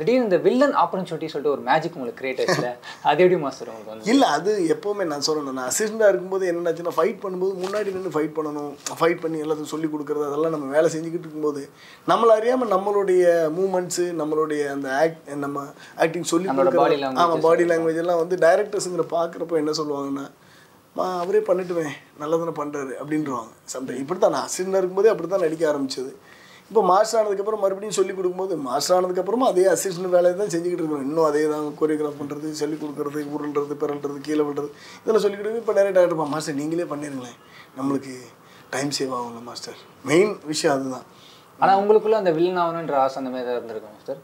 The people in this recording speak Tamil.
திடீர்னு இந்த வில்லன் ஆப்பர்ச்சுனிட்டி சொல்லிட்டு ஒரு மேஜிக் உங்களுக்கு கிரியேட் ஆச்சுல அது எப்படி மாஸ்டர் உங்களுக்கு வந்து? இல்லை அது எப்போவுமே நான் சொல்லணும். நான் அசிஸ்டண்டாக இருக்கும்போது என்னச்சுன்னா ஃபைட் பண்ணும்போது முன்னாடி நின்று ஃபைட் பண்ணணும். ஃபைட் பண்ணி எல்லாத்தையும் சொல்லி கொடுக்குறது அதெல்லாம் நம்ம வேலை செஞ்சுக்கிட்டு இருக்கும்போது நம்மள அறியாமல் நம்மளுடைய மூமெண்ட்ஸு நம்மளுடைய அந்த ஆக்ட் நம்ம ஆக்டிங் சொல்லி கொடுக்குறது ஆமாம் பாடி லாங்குவேஜ் எல்லாம் வந்து டைரக்டர்ஸுங்கிற பார்க்குறப்ப என்ன சொல்லுவாங்கன்னா மா அவரே பண்ணிட்டுமே நல்லா தானே பண்ணுறாரு அப்படின்றவாங்க. சம்டைம் இப்படி தான் நான் அசிஸ்டண்டாக இருக்கும்போதே அப்படி தான் நடிக்க ஆரம்பிச்சது. இப்போ மாஸ்டர் ஆனதுக்கப்புறம் மறுபடியும் சொல்லி கொடுக்கும்போது மாஸ்டர் ஆனதுக்கப்புறமும் அதே அசிஸ்டன்ட் வேலையை தான் செஞ்சுக்கிட்டு இருக்கோம் இன்னும் அதே தான் கொரியோகிராஃப் பண்ணுறது சொல்லிக் கொடுக்குறது உருள்றது பிறல்றது கீழே விடுறது. இதெல்லாம் சொல்லிக்கிட்டு இப்போ நிறைய டாக்டர் இருப்பான் மாஸ்டர் நீங்களே பண்ணிடுங்களேன் நம்மளுக்கு டைம் சேவ் ஆகும்ல மாஸ்டர் மெயின் விஷயம் அதுதான். ஆனால் உங்களுக்குள்ளே அந்த வில்லன் ஆகணுன்ற ஆசை அந்த மாதிரி ஏதாவது இருந்திருக்கும் மாஸ்டர்